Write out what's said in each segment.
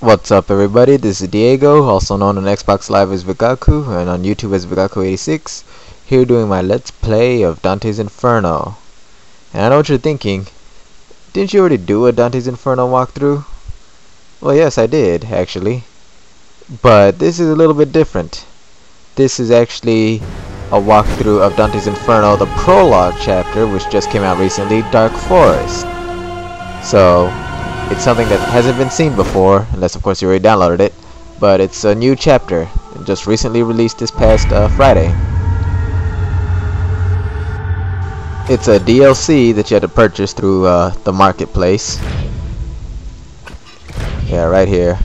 What's up everybody, this is Diego, also known on Xbox Live as Vigaku, and on YouTube as Vigaku86, here doing my Let's Play of Dante's Inferno. And I know what you're thinking, didn't you already do a Dante's Inferno walkthrough? Well yes, I did, actually. But this is a little bit different. This is actually a walkthrough of Dante's Inferno, the prologue chapter, which just came out recently, Dark Forest. So, it's something that hasn't been seen before, unless of course you already downloaded it, but it's a new chapter, just recently released this past uh, Friday. It's a DLC that you had to purchase through uh, the marketplace. Yeah, right here.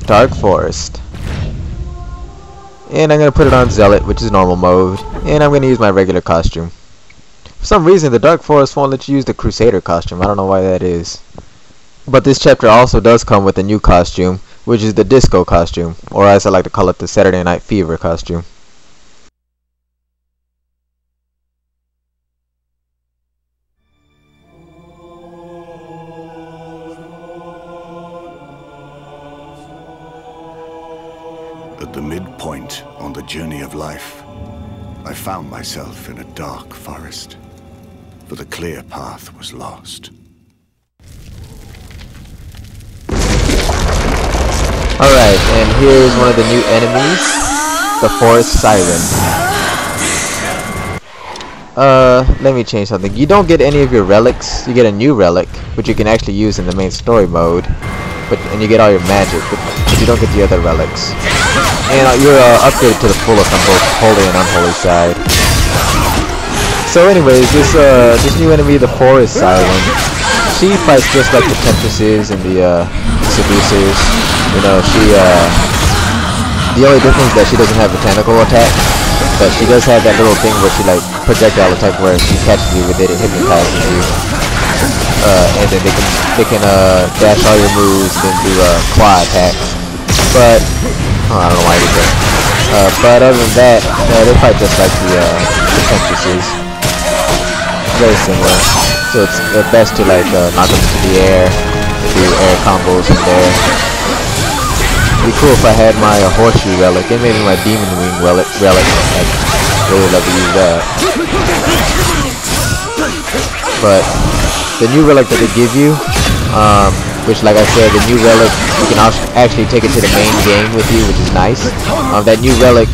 Dark Forest. And I'm going to put it on Zealot, which is normal mode, and I'm going to use my regular costume. Some reason, the Dark Forest won't let you use the Crusader costume. I don't know why that is. But this chapter also does come with a new costume, which is the Disco costume, or as I like to call it, the Saturday Night Fever costume. At the midpoint on the journey of life, I found myself in a dark forest, for the clear path was lost. Alright, and here's one of the new enemies, the Forest Siren. Uh, let me change something. You don't get any of your relics. You get a new relic, which you can actually use in the main story mode. But and you get all your magic, but, but you don't get the other relics. And uh, you're uh, upgraded to the fullest on both holy and unholy side. So anyways, this uh this new enemy, the Forest Siren, she fights just like the Temptresses and the uh, Seducers. You know, she uh the only difference is that she doesn't have a tentacle attack, but she does have that little thing where she like projectile attack where she catches you with it, it hypnotizes you. Uh, and then they can they can uh dash all your moves, then do uh claw attacks. But oh, I don't know why I did that. Uh, but other than that, they fight just like the uh the Temptresses. Very similar. So it's best to like uh, knock them into the air, do air combos in there. It'd be cool if I had my uh, horseshoe relic and maybe my demon wing relic. relic. I'd really love to use that. But the new relic that they give you, um, which like I said, the new relic, you can actually take it to the main game with you, which is nice. Um, that new relic,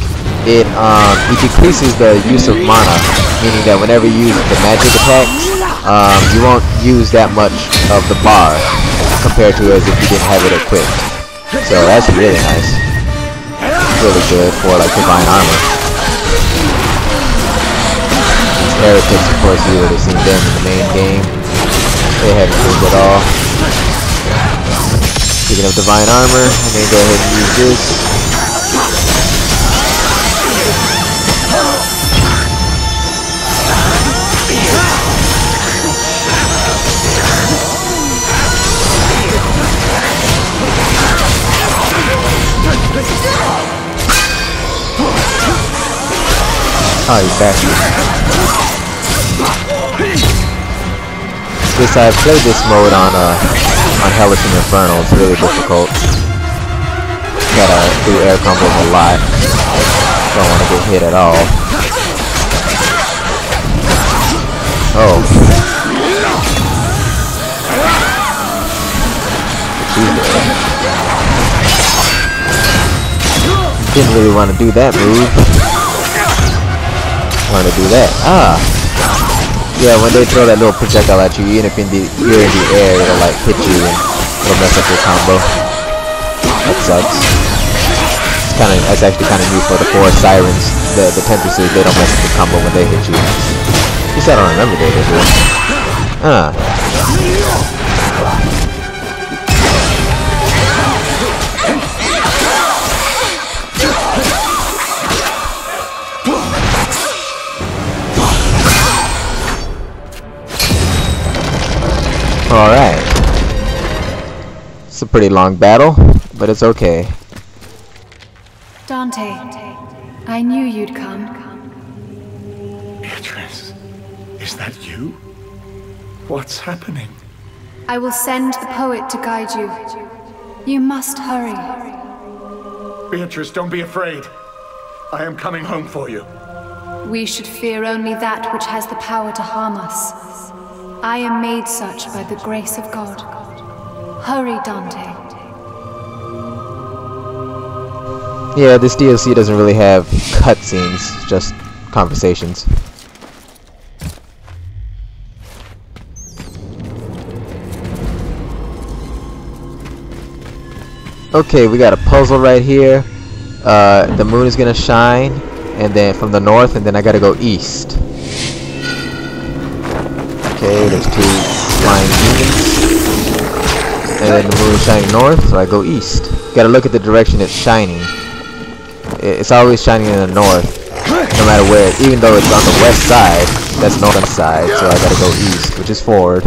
it um, it decreases the use of mana, meaning that whenever you use the magic attacks, um, you won't use that much of the bar compared to as if you didn't have it equipped. So that's really nice. Really good for like divine armor. Heretics, of course, you would have seen them in the main game. They haven't moved at all. Speaking of divine armor, I'm gonna go ahead and use this. Oh, he's back. This I've played this mode on uh on Hellish and Infernal. It's really difficult. Gotta do air combos a lot. Don't want to get hit at all. Oh. Dead. Didn't really want to do that move. Want to do that? Ah. Yeah, when they throw that little projectile at you, even if in the you're in the air, it'll like hit you and it'll mess up your combo. That sucks. It's kind of that's actually kind of new for the Forest sirens. The the temptresses they don't mess up your combo when they hit you. At least I don't remember they did. Ah. Alright. It's a pretty long battle, but it's okay. Dante, I knew you'd come. Beatrice, is that you? What's happening? I will send the poet to guide you. You must hurry. Beatrice, don't be afraid. I am coming home for you. We should fear only that which has the power to harm us. I am made such by the grace of God. Hurry, Dante. Yeah, this DLC doesn't really have cutscenes, just conversations. Okay, we got a puzzle right here. Uh, the moon is gonna shine, and then from the north, and then I gotta go east. Okay, there's two flying demons. And then the moon is shining north, so I go east. Gotta look at the direction it's shining. It's always shining in the north, no matter where. Even though it's on the west side, that's north side, so I gotta go east, which is forward.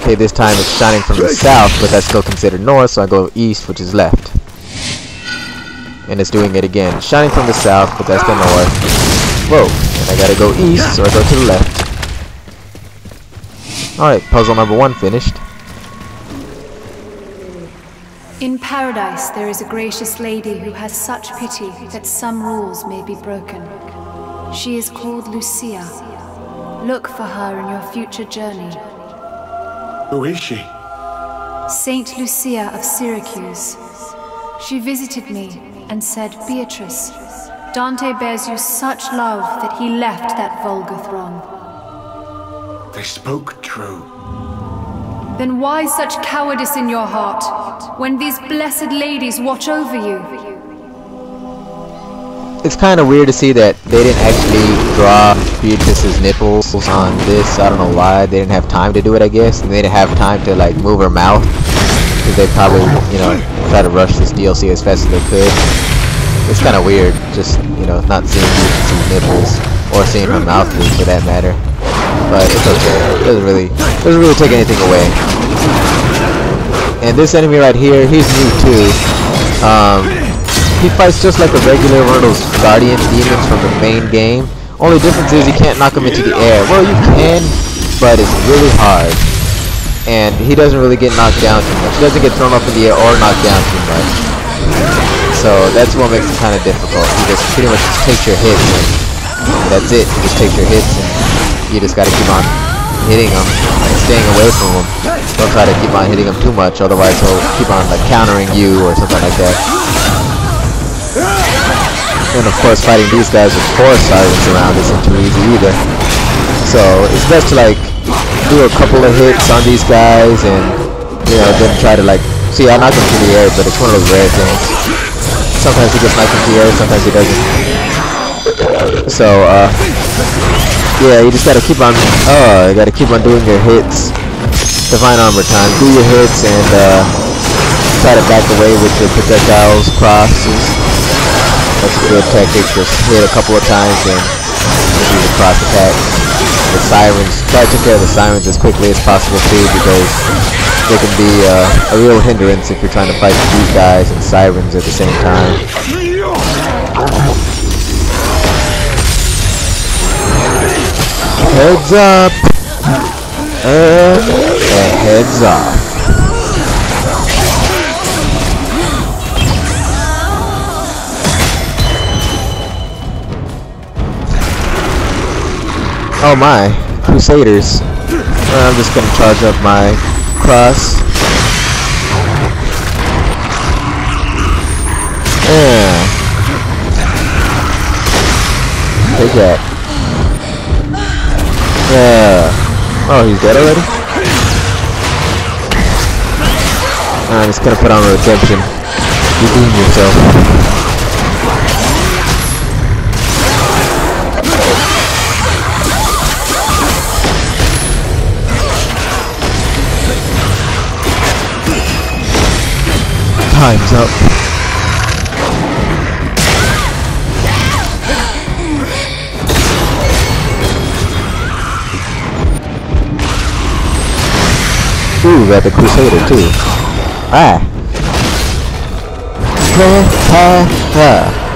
Okay, this time it's shining from the south, but that's still considered north, so I go east, which is left. And it's doing it again. Shining from the south, but that's the north. Whoa, and I gotta go east, so I go to the left. Alright, puzzle number one finished. In paradise, there is a gracious lady who has such pity that some rules may be broken. She is called Lucia. Look for her in your future journey. Who is she? Saint Lucia of Syracuse. She visited me and said, Beatrice, Dante bears you such love that he left that vulgar throng. They spoke true. Then why such cowardice in your heart when these blessed ladies watch over you? It's kind of weird to see that they didn't actually draw Beatrice's nipples on this. I don't know why. They didn't have time to do it, I guess. And they didn't have time to, like, move her mouth. Because they probably, you know, try to rush this DLC as fast as they could. It's kind of weird, just, you know, not seeing Beatrice's nipples. Or seeing her mouth move, for that matter. But it's okay. It doesn't really, doesn't really take anything away. And this enemy right here, he's new too. Um, he fights just like a regular one of those guardian demons from the main game. Only difference is you can't knock him into the air. Well, you can, but it's really hard. And he doesn't really get knocked down too much. He doesn't get thrown up in the air or knocked down too much. So that's what makes it kind of difficult. You just pretty much just takes your hits and that's it. You just takes your hits and you just gotta keep on hitting him and staying away from him. Don't try to keep on hitting him too much, otherwise he'll keep on like countering you or something like that. And of course fighting these guys with Forest sirens around isn't too easy either. So it's best to like do a couple of hits on these guys and you know then try to like see I knock him to the air but it's one of those rare things. Sometimes he gets the air, sometimes he doesn't. So uh yeah, you just gotta keep on oh you gotta keep on doing your hits. Divine armor time. Do your hits and uh try to back away with your projectiles, crosses. That's a good tactic. Just hit a couple of times and use a cross attack. The sirens, try to take care of the sirens as quickly as possible too because they can be uh, a real hindrance if you're trying to fight these guys and sirens at the same time. Heads up! Uh, heads off. Oh my, Crusaders. Uh, I'm just gonna charge up my cross. Yeah. Take that. Yeah. Oh, he's dead already? I'm just gonna put on a redemption. Redeem yourself. Time's up. Ooh, got the Crusader too. Ah. Ha ha ha.